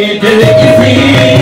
दिल की